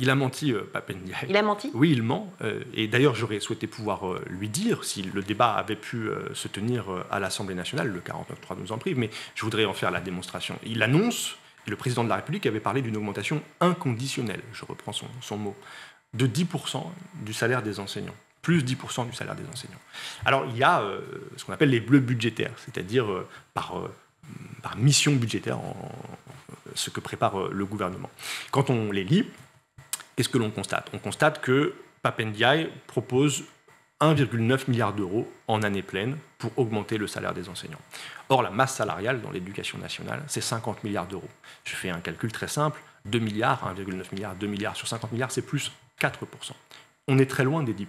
il a menti, euh, Papendiaï. Il a menti Oui, il ment. euh, et d'ailleurs, j'aurais souhaité pouvoir euh, lui dire, si le débat avait pu se tenir à l'Assemblée nationale, le 49.3 nous en prive, mais je voudrais en faire la démonstration. Il annonce, le président de la République avait parlé d'une augmentation inconditionnelle, je reprends son, son mot, de 10% du salaire des enseignants. Plus 10% du salaire des enseignants. Alors, il y a euh, ce qu'on appelle les bleus budgétaires, c'est-à-dire euh, par, euh, par mission budgétaire, en- ce que prépare le gouvernement. Quand on les lit, qu'est-ce que l'on constate? On constate que Papendiaï propose 1,9 milliard d'euros en année pleine pour augmenter le salaire des enseignants. Or, la masse salariale dans l'éducation nationale, c'est 50 milliards d'euros. Je fais un calcul très simple, 2 milliards, 1,9 milliard, 2 milliards sur 50 milliards, c'est plus 4%. On est très loin des 10%.